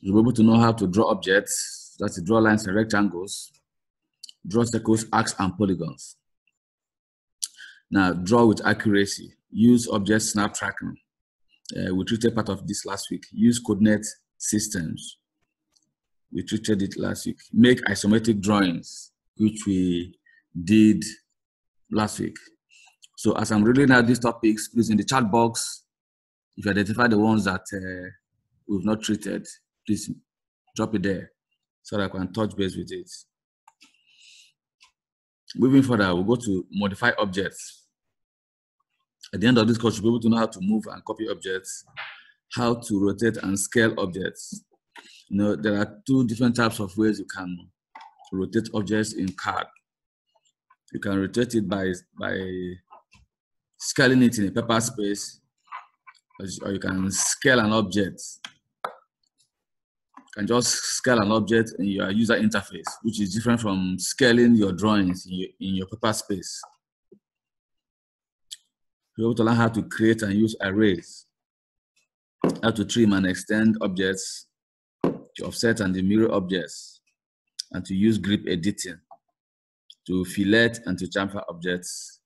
You'll be able to know how to draw objects, that's to draw lines and rectangles, draw circles, arcs, and polygons. Now, draw with accuracy. Use object snap tracking. Uh, we treated part of this last week. Use coordinate systems. We treated it last week. Make isometric drawings, which we did last week. So as I'm reading out these topics, please in the chat box, if you identify the ones that uh, we've not treated, please drop it there so that I can touch base with it. Moving further, we'll go to modify objects. At the end of this course, you'll be able to know how to move and copy objects, how to rotate and scale objects. You know, there are two different types of ways you can rotate objects in CAD. You can rotate it by, by scaling it in a paper space, or you can scale an object. Can just scale an object in your user interface, which is different from scaling your drawings in your, in your paper space. You're able to learn how to create and use arrays, how to trim and extend objects, to offset and mirror objects, and to use grip editing, to fillet and to chamfer objects.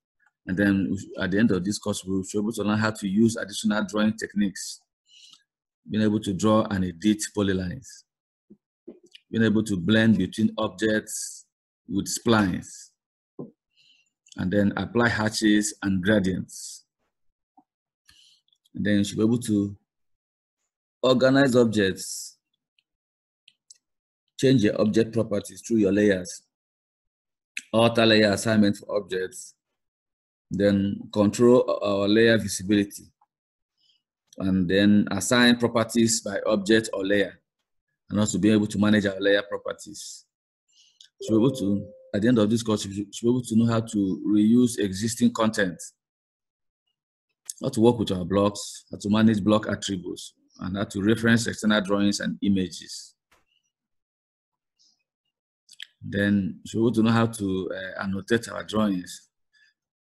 And then at the end of this course, we'll be able to learn how to use additional drawing techniques, being able to draw and edit polylines, being able to blend between objects with splines, and then apply hatches and gradients. And then you should be able to organize objects, change your object properties through your layers, alter layer assignment for objects, then control our layer visibility, and then assign properties by object or layer, and also be able to manage our layer properties. So able to, at the end of this course, you should be able to know how to reuse existing content how to work with our blocks, how to manage block attributes, and how to reference external drawings and images. Then you should be able to know how to uh, annotate our drawings.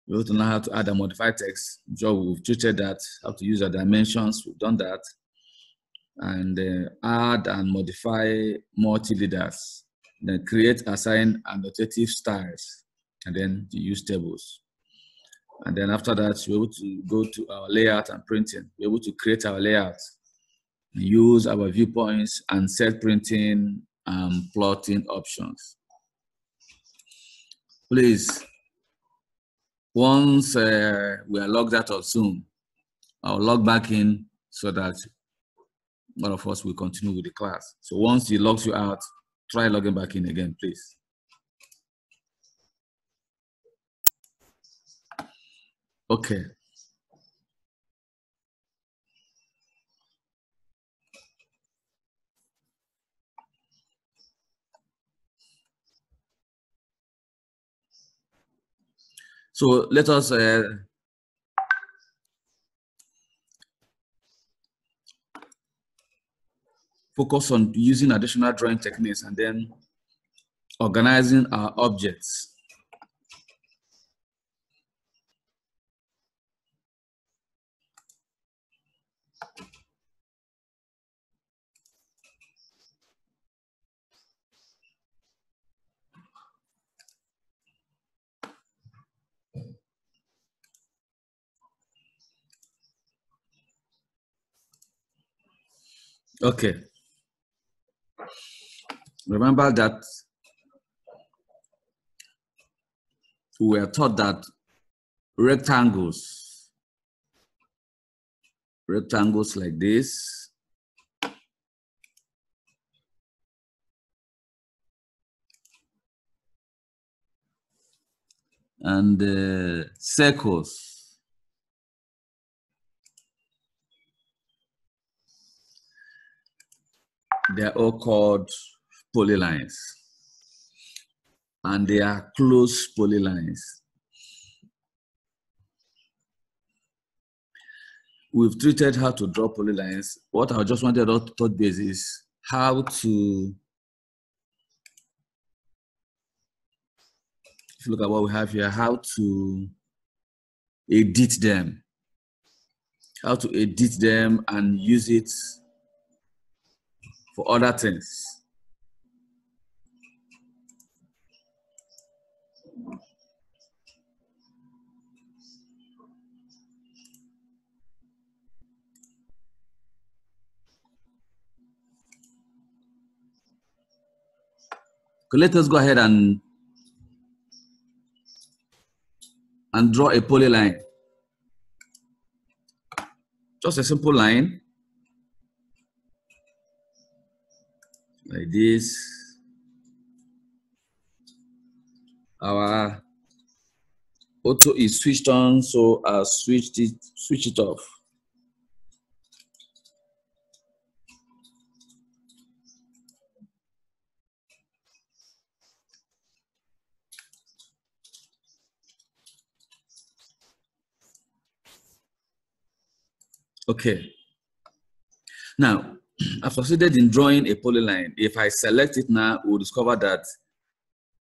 We to know how to add and modify text. So we've treated that, how to use our dimensions, we've done that. And uh, add and modify multi-leaders. Then create, assign annotative styles, and then use tables. And then after that, we're able to go to our layout and printing. We're able to create our layout, use our viewports and set printing and plotting options. Please, once uh, we are logged out of Zoom, I'll log back in so that one of us will continue with the class. So once he logs you out, try logging back in again, please. Okay. So let us uh, focus on using additional drawing techniques and then organizing our objects. Okay. Remember that we were taught that rectangles, rectangles like this, and uh, circles they're all called polylines and they are close polylines. We've treated how to draw polylines. What I just wanted to touch base is how to, if you look at what we have here, how to edit them, how to edit them and use it for other things. Let us go ahead and and draw a polyline. Just a simple line like this. Our auto is switched on, so I'll switch it switch it off. Okay. Now, I've succeeded in drawing a polyline. If I select it now, we'll discover that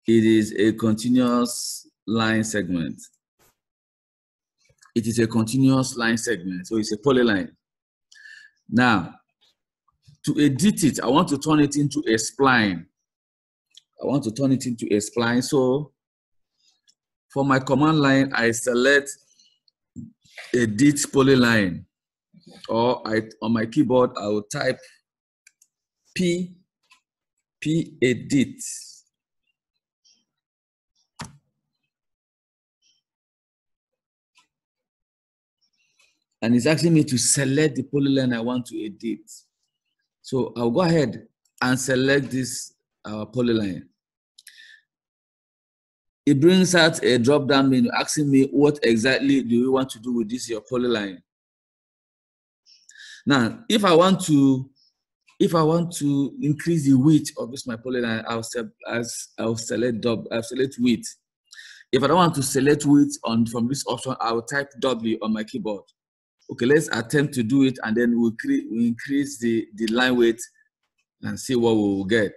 it is a continuous line segment. It is a continuous line segment, so it's a polyline. Now, to edit it, I want to turn it into a spline. I want to turn it into a spline. So for my command line, I select edit polyline or I on my keyboard I will type p p edit and it's asking me to select the polyline I want to edit. So I'll go ahead and select this uh, polyline. It brings out a drop down menu asking me what exactly do you want to do with this your polyline. Now, if I want to, if I want to increase the width of this my polyline, I'll, I'll select dub, I'll select width. If I don't want to select width on from this option, I'll type W on my keyboard. Okay, let's attempt to do it, and then we'll, we'll increase the, the line weight and see what we will get.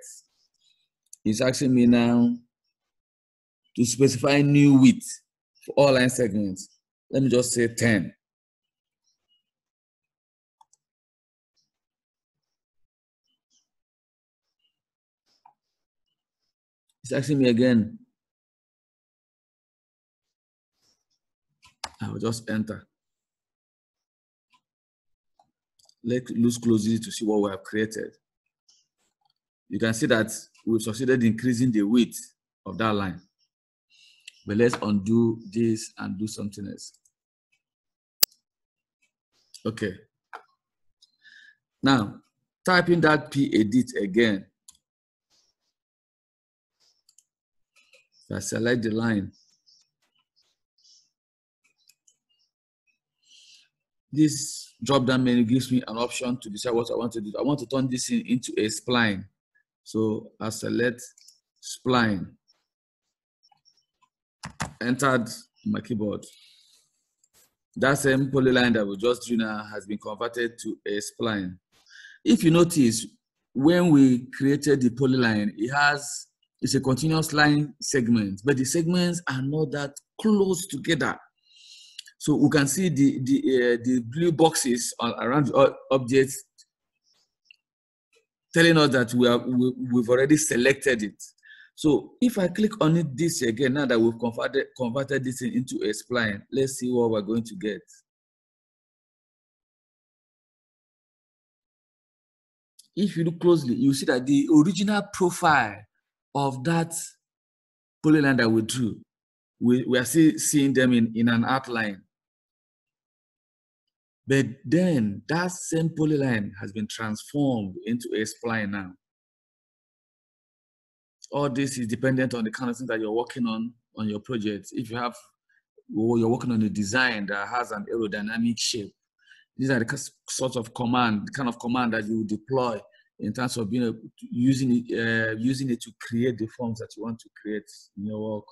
It's asking me now to specify new width for all line segments. Let me just say 10. It's asking me again. I will just enter. Let's look closely to see what we have created. You can see that we've succeeded in increasing the width of that line. But let's undo this and do something else. Okay. Now, type in that p edit again. I select the line. This drop down menu gives me an option to decide what I want to do. I want to turn this in, into a spline. So I select spline. Entered my keyboard. That same polyline that we just drew now has been converted to a spline. If you notice, when we created the polyline, it has it's a continuous line segment, but the segments are not that close together. So we can see the the uh, the blue boxes around the objects telling us that we are we, we've already selected it. So if I click on it this again, now that we've converted converted this into a spline, let's see what we're going to get. If you look closely, you see that the original profile of that polyline that we drew, we, we are still seeing them in, in an outline. But then that same polyline has been transformed into a spline now. All this is dependent on the kind of thing that you're working on on your project. If you have, or you're working on a design that has an aerodynamic shape, these are the sorts of command, the kind of command that you deploy in terms of being using it, uh, using it to create the forms that you want to create in your work.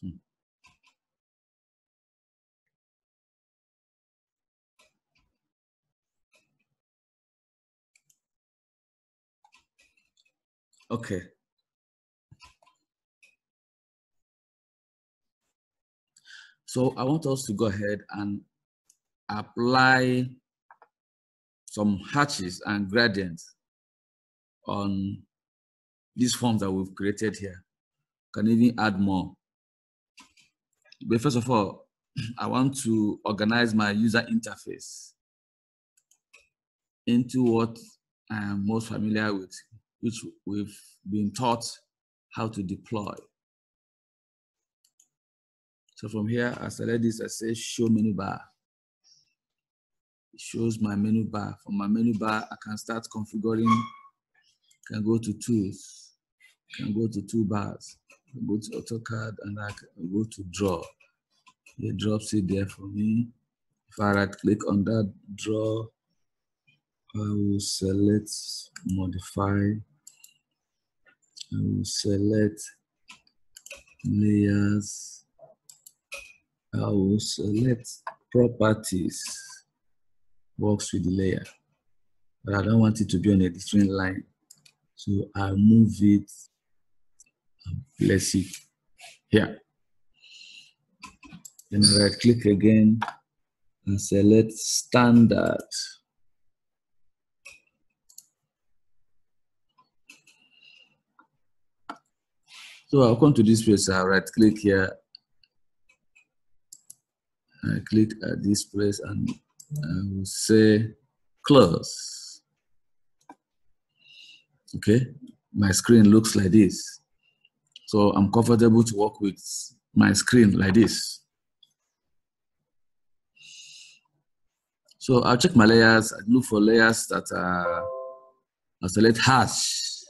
Hmm. Okay. So I want us to go ahead and apply some hatches and gradients on these forms that we've created here. Can even add more. But first of all, I want to organize my user interface into what I am most familiar with, which we've been taught how to deploy. So from here, I select this, I say show menu bar. It shows my menu bar. From my menu bar, I can start configuring, can go to tools, can go to toolbars, go to AutoCAD, and I go to draw. It drops it there for me. If I right click on that draw, I will select modify. I will select layers I will select properties, works with the layer, but I don't want it to be on a different line. So I'll move it place it here. Then right click again and select standard. So I'll come to this place, I'll right click here I click at this place and I will say close. Okay, my screen looks like this. So I'm comfortable to work with my screen like this. So I'll check my layers, I look for layers that are, I'll select hash.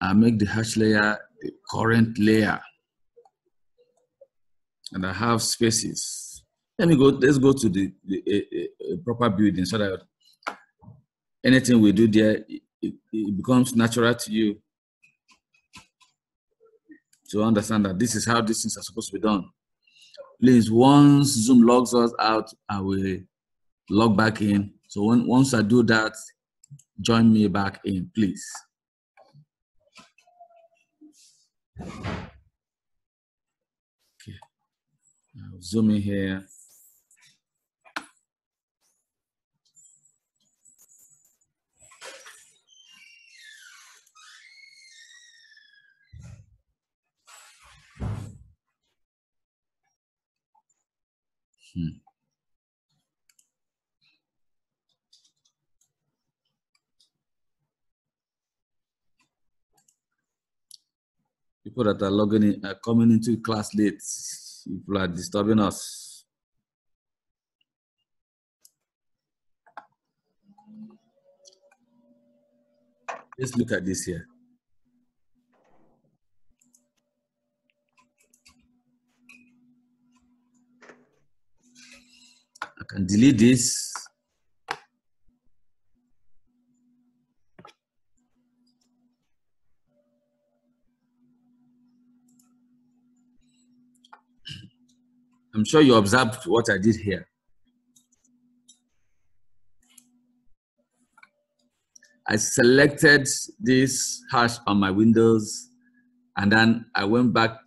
I make the hash layer the current layer and I have spaces. Let me go, let's go to the, the a, a proper building so that anything we do there, it, it becomes natural to you to understand that this is how these things are supposed to be done. Please, once Zoom logs us out, I will log back in. So when, once I do that, join me back in, please. I'll zoom in here. Hmm. People that are logging in, are coming into class late People are disturbing us. Let's look at this here. Can delete this. I'm sure you observed what I did here. I selected this hash on my windows and then I went back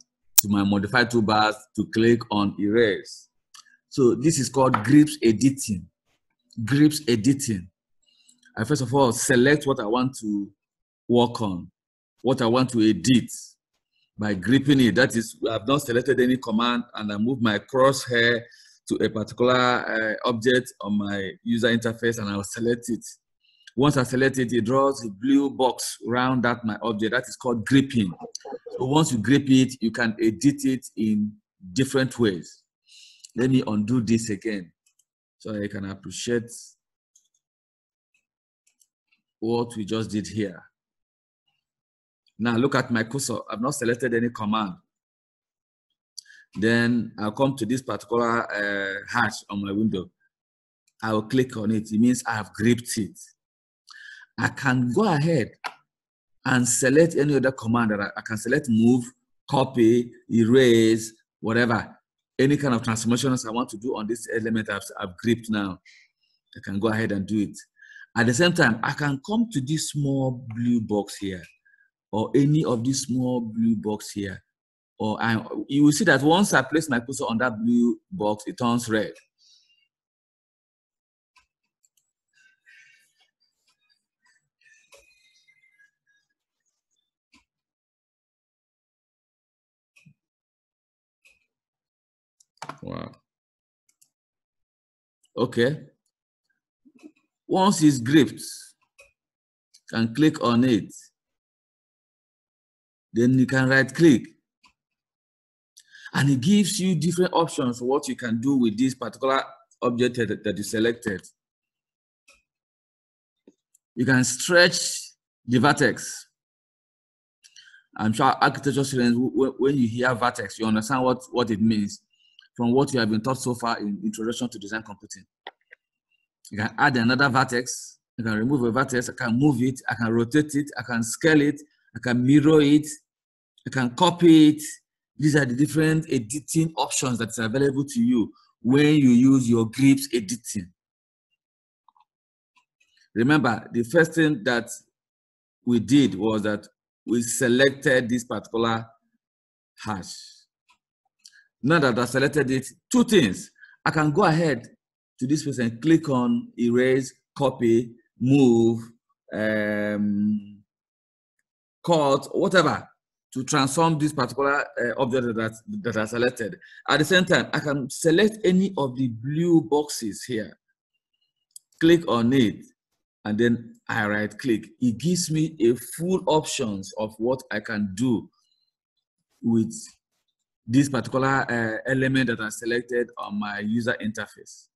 to my modified toolbars to click on erase. So this is called grips editing. Grips editing. I first of all select what I want to work on, what I want to edit by gripping it. That is, I've not selected any command and I move my crosshair to a particular uh, object on my user interface and I'll select it. Once I select it, it draws a blue box around that my object. That is called gripping. So once you grip it, you can edit it in different ways. Let me undo this again so I can appreciate what we just did here. Now look at my cursor. I've not selected any command. Then I'll come to this particular uh, on my window. I will click on it. It means I have gripped it. I can go ahead and select any other command that I can select move, copy, erase, whatever. Any kind of transformations I want to do on this element I've, I've gripped now, I can go ahead and do it. At the same time, I can come to this small blue box here or any of these small blue box here. Or I, you will see that once I place my cursor on that blue box, it turns red. Wow. Okay. Once it's gripped, can click on it. Then you can right click. And it gives you different options for what you can do with this particular object that, you selected. You can stretch the vertex. I'm sure architecture students, when you hear vertex, you understand what, what it means from what you have been taught so far in Introduction to Design Computing. You can add another vertex, I can remove a vertex, I can move it, I can rotate it, I can scale it, I can mirror it, I can copy it. These are the different editing options that are available to you when you use your grips editing. Remember, the first thing that we did was that we selected this particular hash. Now that I selected it, two things. I can go ahead to this person, click on erase, copy, move, um, cut, whatever, to transform this particular uh, object that, that I selected. At the same time, I can select any of the blue boxes here, click on it, and then I right click. It gives me a full options of what I can do with this particular uh, element that I selected on my user interface.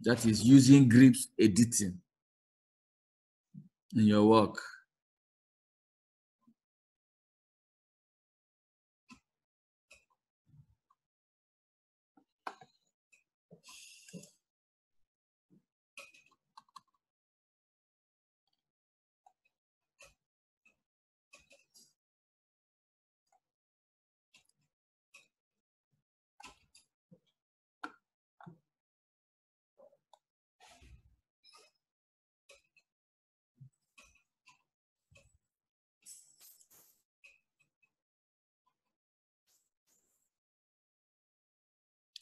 That is using grips editing in your work.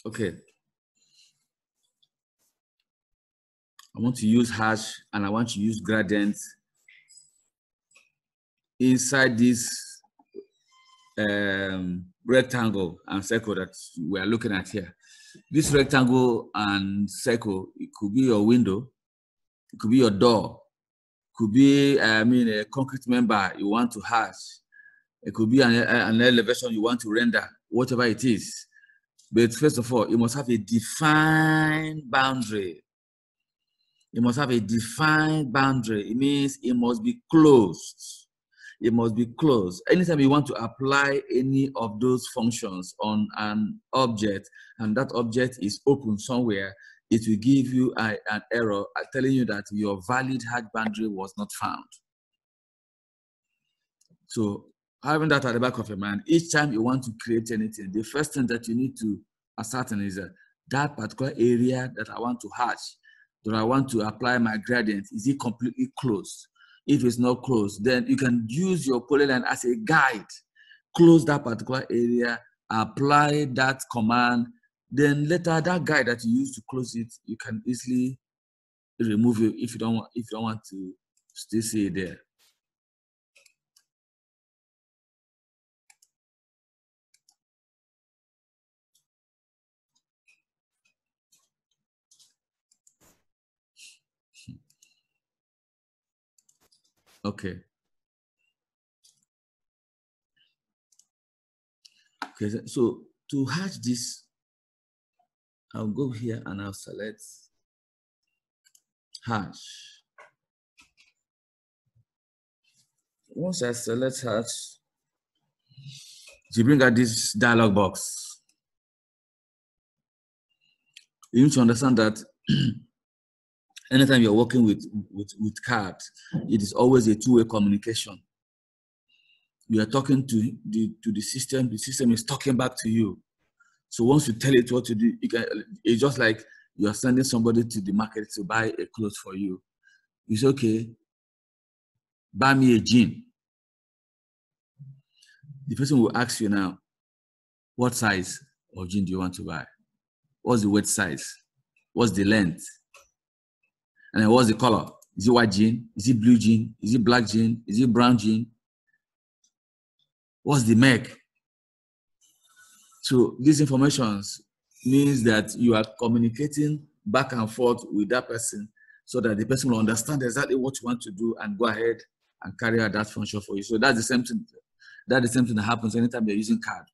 Okay. I want to use hash and I want to use gradient inside this um, rectangle and circle that we are looking at here. This rectangle and circle, it could be your window, it could be your door, it could be, I mean, a concrete member you want to hash, it could be an, an elevation you want to render, whatever it is. But first of all, you must have a defined boundary. You must have a defined boundary. It means it must be closed. It must be closed. Anytime you want to apply any of those functions on an object and that object is open somewhere, it will give you a, an error uh, telling you that your valid hash boundary was not found. So having that at the back of your mind, each time you want to create anything, the first thing that you need to ascertain is that that particular area that I want to hatch, that I want to apply my gradient, is it completely closed? If it's not closed, then you can use your polyline as a guide. Close that particular area, apply that command, then later that guide that you use to close it, you can easily remove it if you don't want if you don't want to still see it there. Okay. Okay, so to hatch this, I'll go here and I'll select hash. Once I select hash, you bring out this dialog box. You need to understand that anytime you're working with, with, with CAD, it is always a two-way communication. You are talking to the, to the system, the system is talking back to you. So once you tell it what to do, can, it's just like you're sending somebody to the market to buy a clothes for you. You say, okay, buy me a jean. The person will ask you now, what size of jean do you want to buy? What's the weight size? What's the length? And then what's the color? Is it white jean? Is it blue jean? Is it black jean? Is it brown jean? What's the make? So these informations means that you are communicating back and forth with that person so that the person will understand exactly what you want to do and go ahead and carry out that function for you. So that's the same thing. That's the same thing that happens anytime you're using CAD.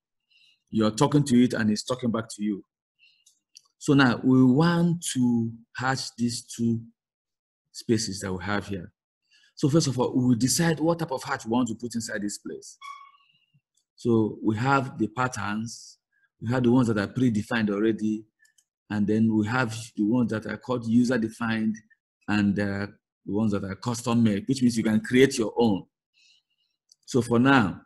You're talking to it and it's talking back to you. So now we want to hatch these two spaces that we have here. So first of all, we decide what type of hatch we want to put inside this place. So we have the patterns, we have the ones that are predefined already, and then we have the ones that are called user defined and uh, the ones that are custom made, which means you can create your own. So for now,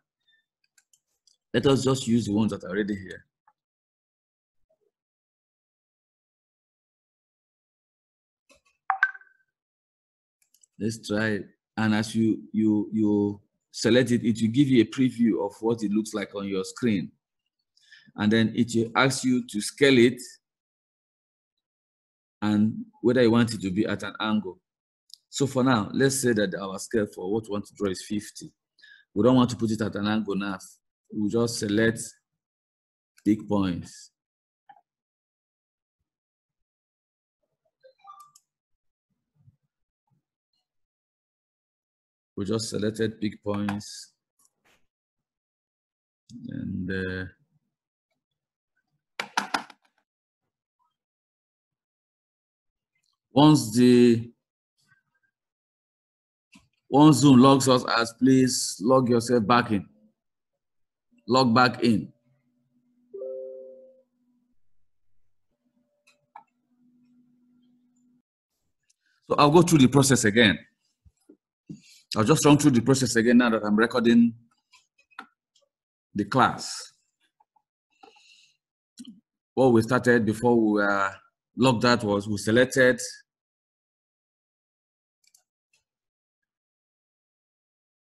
let us just use the ones that are already here. Let's try. And as you you you select it, it will give you a preview of what it looks like on your screen. And then it will ask you to scale it and whether you want it to be at an angle. So for now, let's say that our scale for what we want to draw is 50. We don't want to put it at an angle now. We just select pick points. We just selected pick points and uh, once the once Zoom logs us as please log yourself back in. Log back in. So I'll go through the process again. I'll just run through the process again now that I'm recording the class. What we started before we were logged out was we selected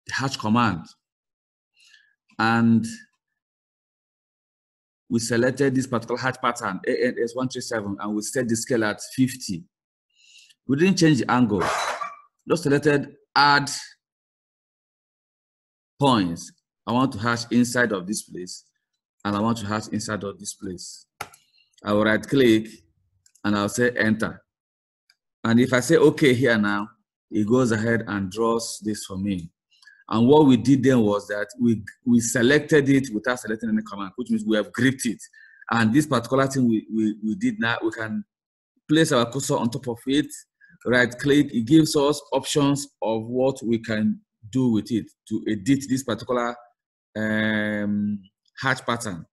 the hatch command and we selected this particular hatch pattern ANSI37 and we set the scale at 50. We didn't change the angle, just selected add points. I want to hash inside of this place and I want to hash inside of this place. I will right click and I'll say enter. And if I say okay here now, it goes ahead and draws this for me. And what we did then was that we, we selected it without selecting any command, which means we have gripped it. And this particular thing we, we, we did now, we can place our cursor on top of it, right click, it gives us options of what we can do with it to edit this particular um, hatch pattern.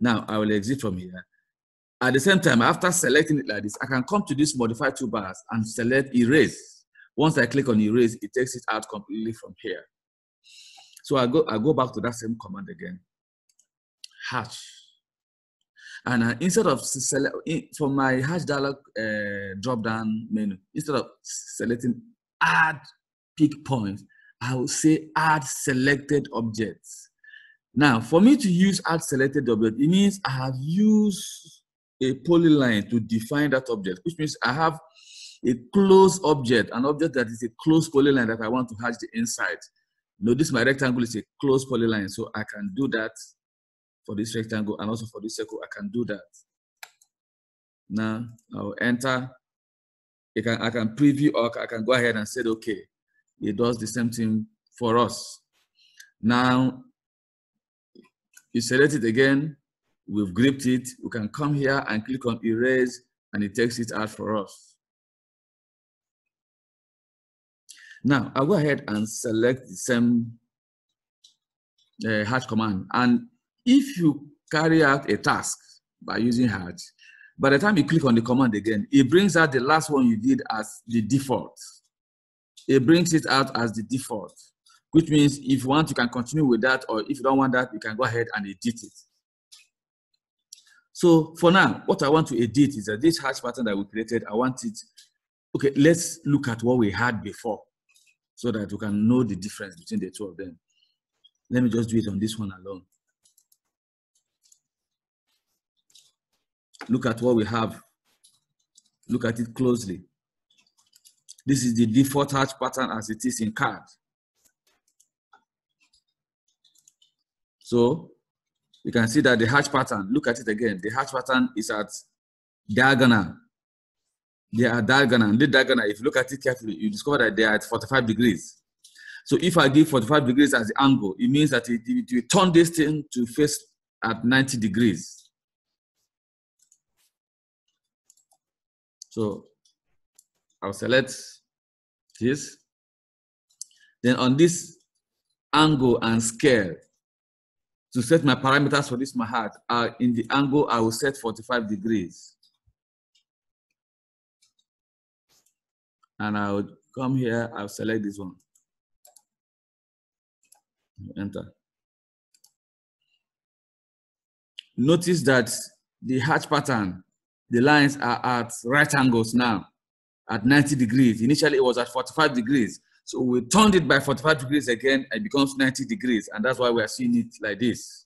Now I will exit from here. At the same time, after selecting it like this, I can come to this modify toolbars and select erase. Once I click on erase, it takes it out completely from here. So I go, I go back to that same command again. Hatch and uh, instead of select for my hatch dialog uh, drop down menu, instead of selecting add pick point, I will say add selected objects. Now, for me to use add selected object, it means I have used a polyline to define that object, which means I have a closed object, an object that is a closed polyline that I want to hatch the inside. Notice my rectangle is a closed polyline, so I can do that for this rectangle and also for this circle, I can do that. Now I'll enter. I can, I can preview or I can go ahead and say, okay, it does the same thing for us. Now, you select it again, we've gripped it, we can come here and click on erase and it takes it out for us. Now, I'll go ahead and select the same uh, hatch command and if you carry out a task by using Hatch, By the time you click on the command again, it brings out the last one you did as the default. It brings it out as the default, which means if you want, you can continue with that, or if you don't want that, you can go ahead and edit it. So for now, what I want to edit is that this hash pattern that we created, I want it, okay, let's look at what we had before so that we can know the difference between the two of them. Let me just do it on this one alone. Look at what we have. Look at it closely. This is the default hatch pattern as it is in CAD. So you can see that the hatch pattern, look at it again. The hatch pattern is at diagonal. They are diagonal. The diagonal, if you look at it carefully, you discover that they are at 45 degrees. So if I give 45 degrees as the angle, it means that it, it will turn this thing to face at 90 degrees. So I'll select this. Then on this angle and scale, to set my parameters for this mahat, uh, in the angle, I will set 45 degrees. And I would come here, I'll select this one. Enter. Notice that the hatch pattern, the lines are at right angles now, at 90 degrees. Initially, it was at 45 degrees. So we turned it by 45 degrees again, it becomes 90 degrees. And that's why we are seeing it like this.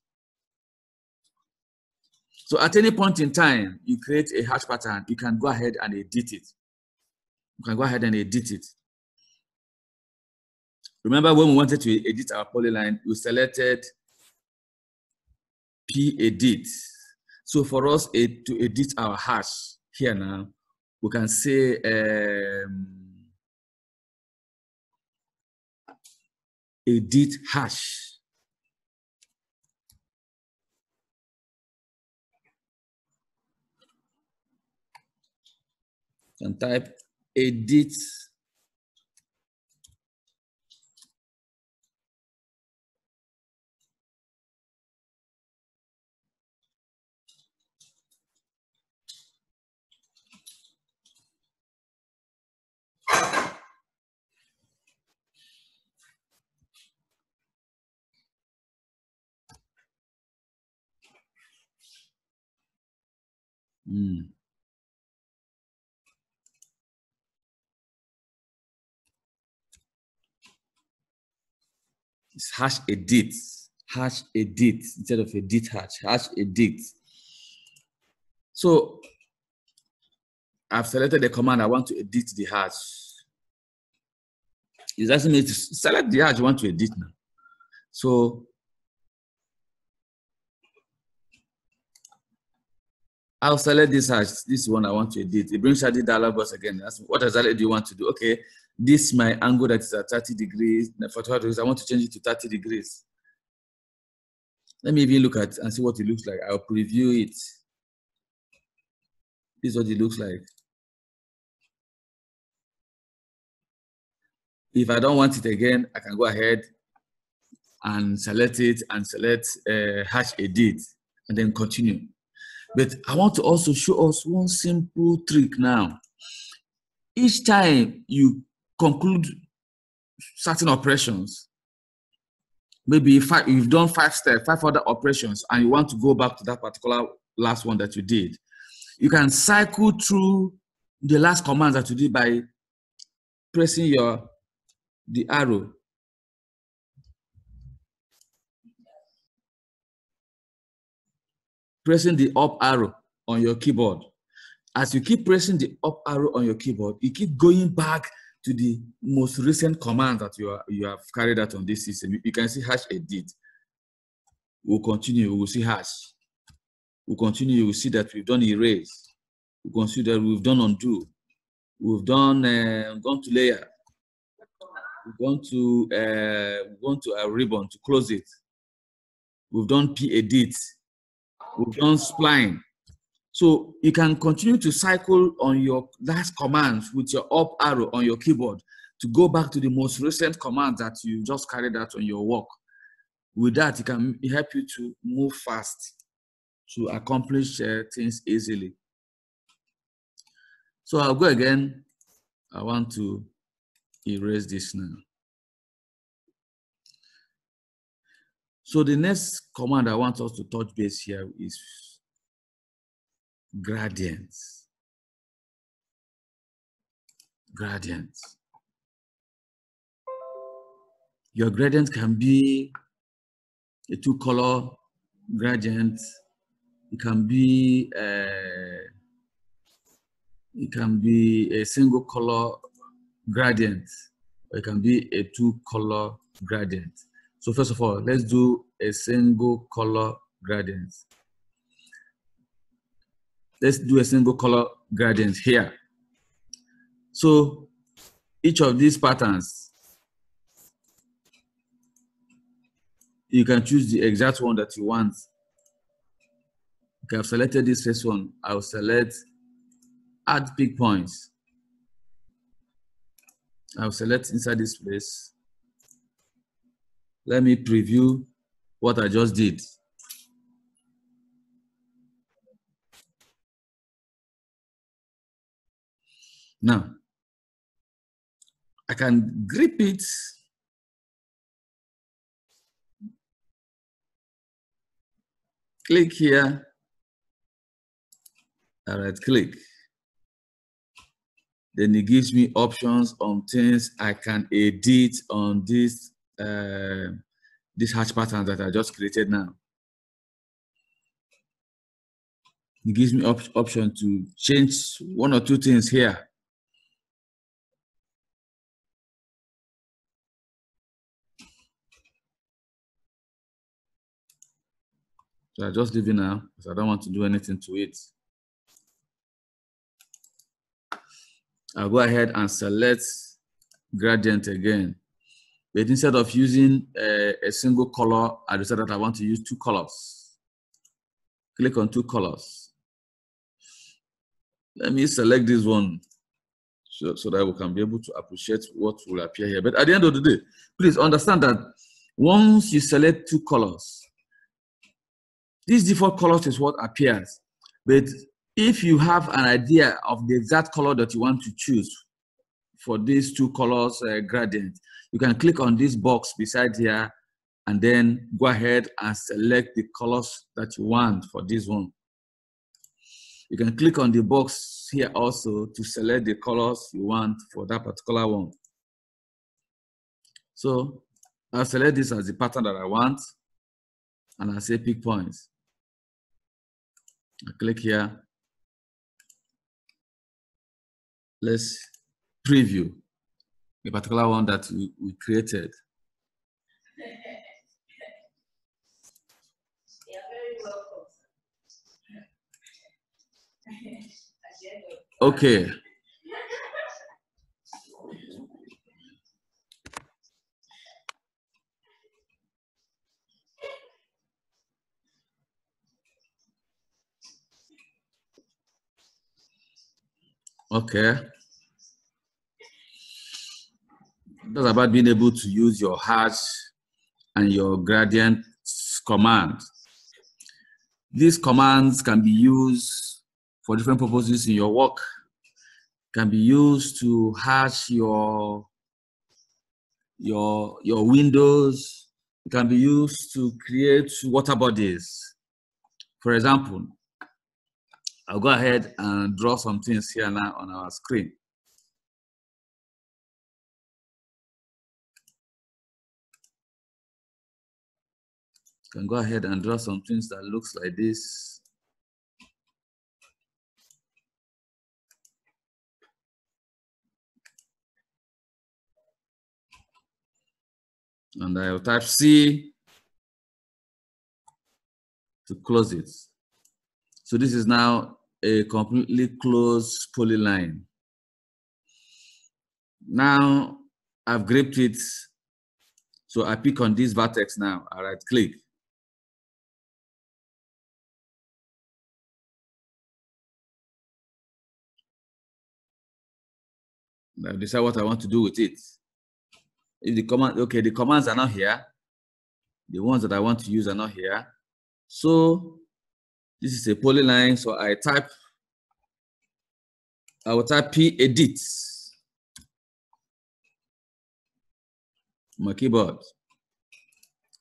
So at any point in time, you create a hash pattern, you can go ahead and edit it. You can go ahead and edit it. Remember when we wanted to edit our polyline, we selected p-edit. So for us to edit our hash here now, we can say um, edit hash. And type edit Mm. It's hash edit, hash edit instead of edit hash, hash edit. So I've selected the command I want to edit the hash. It's asking me to select the hash you want to edit now. So I'll select this hash, this one I want to edit. It brings out the dialog box again. What exactly do you want to do? Okay, this my angle that is at 30 degrees, 45 degrees. I want to change it to 30 degrees. Let me even look at and see what it looks like. I'll preview it. This is what it looks like. If I don't want it again, I can go ahead and select it and select uh, hash edit and then continue. But I want to also show us one simple trick now. Each time you conclude certain operations, maybe five, you've done five steps, five other operations, and you want to go back to that particular last one that you did, you can cycle through the last command that you did by pressing your the arrow pressing the up arrow on your keyboard. As you keep pressing the up arrow on your keyboard, you keep going back to the most recent command that you, are, you have carried out on this system. You can see hash edit. We'll continue, we'll see hash. We'll continue, we'll see that we've done erase. We'll consider we've done undo. We've done uh, gone to layer. We've gone to uh, gone to a ribbon to close it. We've done p-edit we've done spline. So you can continue to cycle on your last commands with your up arrow on your keyboard to go back to the most recent command that you just carried out on your work. With that, it can help you to move fast to accomplish uh, things easily. So I'll go again. I want to erase this now. So the next command I want us to touch base here is gradients. Gradients. Your gradient can be a two color gradient. It can be uh, it can be a single color gradient or it can be a two color gradient. So first of all, let's do a single color gradient. Let's do a single color gradient here. So each of these patterns, you can choose the exact one that you want. Okay, I've selected this first one. I'll select add pick points. I'll select inside this place. Let me preview what I just did. Now, I can grip it click here, all right, click. Then it gives me options on things I can edit on this uh, this hatch pattern that I just created now. It gives me op option to change one or two things here. So I just leave it now because I don't want to do anything to it. I'll go ahead and select gradient again. But instead of using a, a single color, I decided that I want to use two colors. Click on two colors. Let me select this one so, so that we can be able to appreciate what will appear here. But at the end of the day, please understand that once you select two colors, this default colors is what appears. But if you have an idea of the exact color that you want to choose for these two colors uh, gradient, you can click on this box beside here and then go ahead and select the colors that you want for this one. You can click on the box here also to select the colors you want for that particular one. So I'll select this as the pattern that I want and I say pick points. I click here let's preview the particular one that we, we created. Okay. Okay. That's about being able to use your hatch and your gradient command. These commands can be used for different purposes in your work. Can be used to hatch your your your windows. Can be used to create water bodies. For example, I'll go ahead and draw some things here now on our screen. Can go ahead and draw some things that looks like this. And I'll type C to close it. So this is now a completely closed polyline. Now I've gripped it. So I pick on this vertex now, I right click. I decide what I want to do with it. If the command, okay, the commands are not here. The ones that I want to use are not here. So this is a polyline. So I type I will type P edit. My keyboard.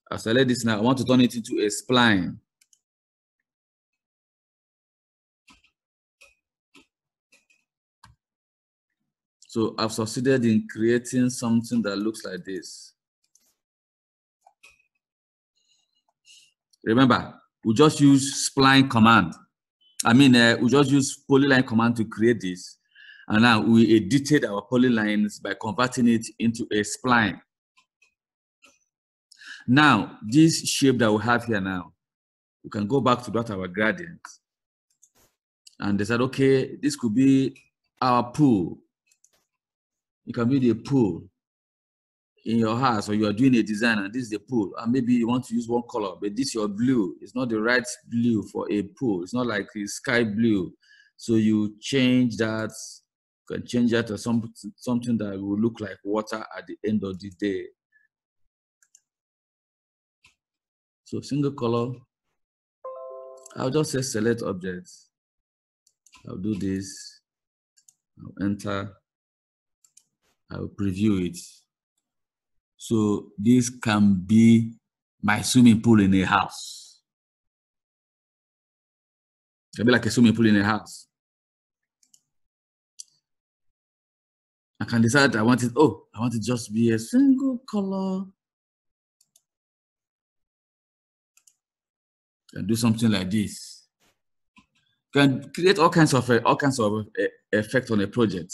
I select this now. I want to turn it into a spline. So I've succeeded in creating something that looks like this. Remember, we just use spline command. I mean, uh, we just use polyline command to create this. And now we edited our polylines by converting it into a spline. Now, this shape that we have here now, we can go back to that our gradient. And they said, okay, this could be our pool. It can be the pool in your house or you are doing a design and this is the pool and maybe you want to use one color but this your blue. It's not the right blue for a pool. It's not like sky blue. So you change that can change that to some, something that will look like water at the end of the day. So single color i'll just say select objects. I'll do this. I'll enter i'll preview it so this can be my swimming pool in a house. It can be like a swimming pool in a house. I can decide I want it, oh, I want it just be a single color. Can do something like this. Can create all kinds of all kinds of uh, effect on a project.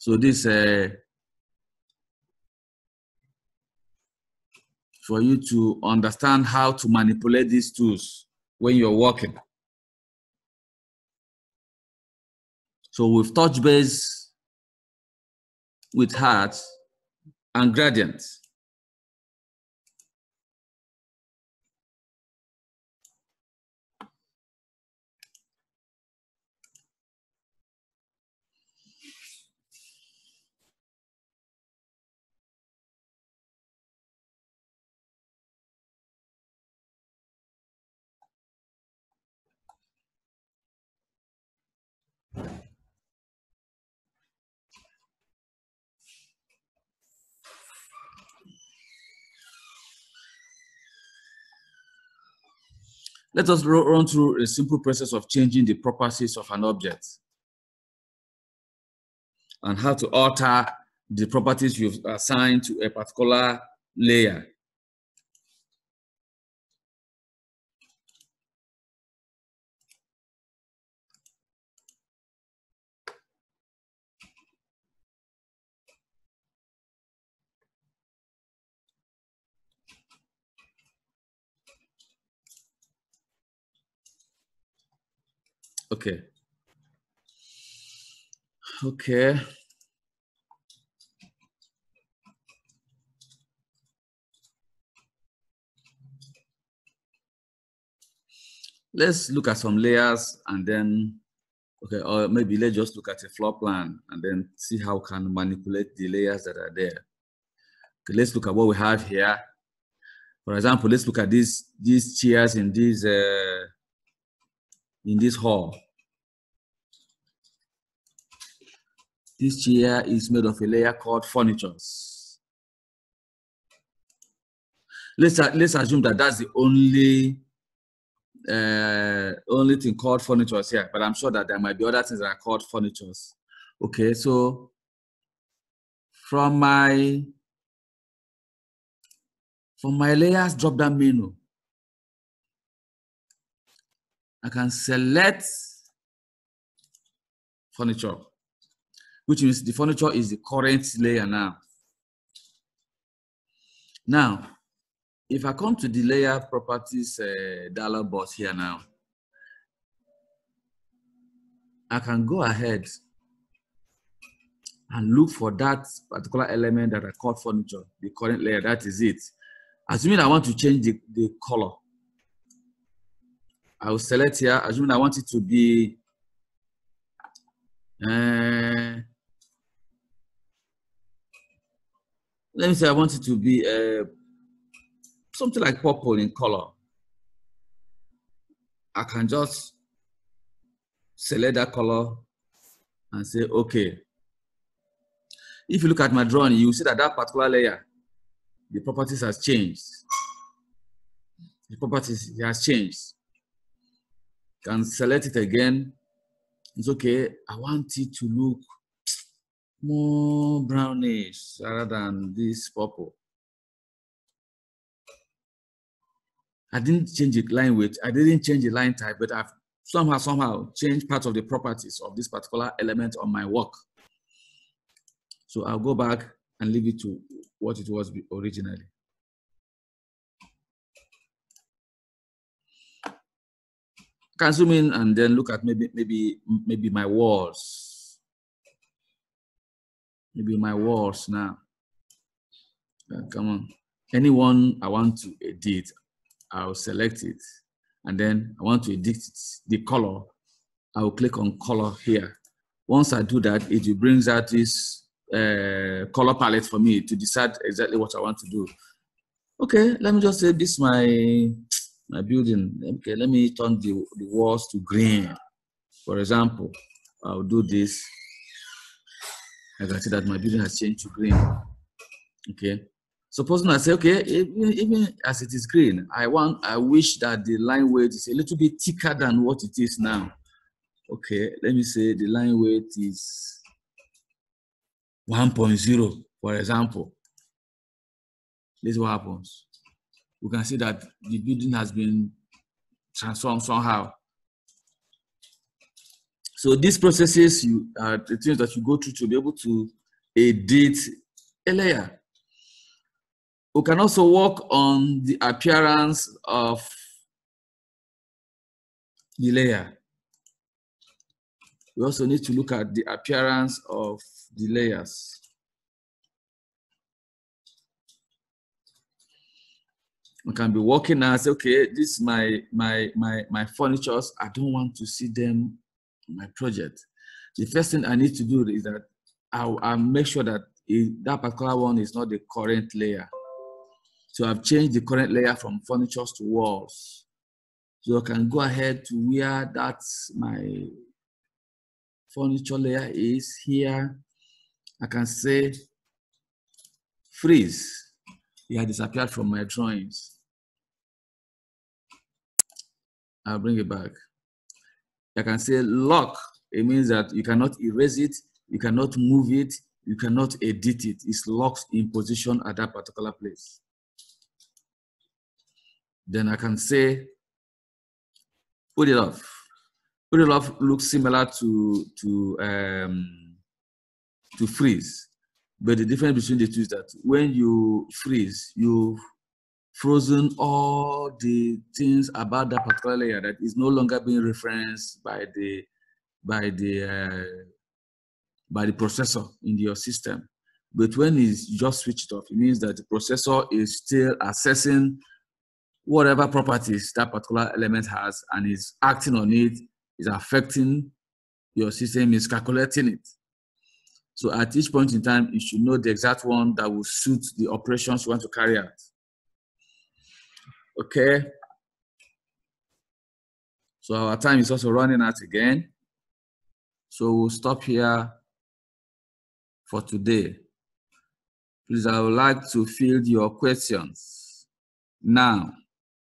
So this uh, for you to understand how to manipulate these tools when you're working. So with touch base, with hearts and gradients. Let us run through a simple process of changing the properties of an object and how to alter the properties you've assigned to a particular layer. Okay. Okay. Let's look at some layers and then, okay, or maybe let's just look at a floor plan and then see how we can manipulate the layers that are there. Okay, let's look at what we have here. For example, let's look at these these chairs in these uh, in this hall. This chair is made of a layer called furnitures. Let's, let's assume that that's the only uh, only thing called furnitures here, but I'm sure that there might be other things that are called furnitures. Okay, so from my from my layers drop down menu, I can select furniture, which means the furniture is the current layer now. Now, if I come to the layer properties uh, dialog box here now, I can go ahead and look for that particular element that I called furniture, the current layer, that is it. Assuming I want to change the, the color, I will select here, assuming I want it to be uh, let me say I want it to be uh, something like purple in color. I can just select that color and say, okay, if you look at my drawing, you see that that particular layer, the properties has changed. The properties has changed. Can select it again. It's okay. I want it to look more brownish rather than this purple. I didn't change the line weight. I didn't change the line type, but I've somehow, somehow changed part of the properties of this particular element on my work. So I'll go back and leave it to what it was originally. Can zoom in and then look at maybe maybe maybe my walls. Maybe my walls now. Come on. Anyone I want to edit, I'll select it. And then I want to edit the color. I will click on color here. Once I do that, it brings out this uh, color palette for me to decide exactly what I want to do. Okay, let me just say this my my building. Okay, let me turn the, the walls to green. For example, I'll do this. I can see that my building has changed to green. Okay. Supposing I say, okay, even, even as it is green, I want, I wish that the line weight is a little bit thicker than what it is now. Okay, let me say the line weight is 1.0, for example. This is what happens. We can see that the building has been transformed somehow. So these processes you are the things that you go through to be able to edit a layer. We can also work on the appearance of the layer. We also need to look at the appearance of the layers. We can be working as okay, this is my my my my furnitures. I don't want to see them in my project. The first thing I need to do is that I'll, I'll make sure that it, that particular one is not the current layer. So I've changed the current layer from furnitures to walls. So I can go ahead to where that's my furniture layer is here. I can say freeze. It had disappeared from my drawings. I'll bring it back. I can say lock. It means that you cannot erase it, you cannot move it, you cannot edit it. It's locked in position at that particular place. Then I can say put it off. Put it off looks similar to to um, to freeze, but the difference between the two is that when you freeze, you've frozen all the things about that particular layer that is no longer being referenced by the by the uh, by the processor in your system. But when it's just switched off, it means that the processor is still assessing whatever properties that particular element has and is acting on it, is affecting your system, is calculating it. So at each point in time, you should know the exact one that will suit the operations you want to carry out. Okay. So our time is also running out again. So we'll stop here for today. Please, I would like to field your questions now.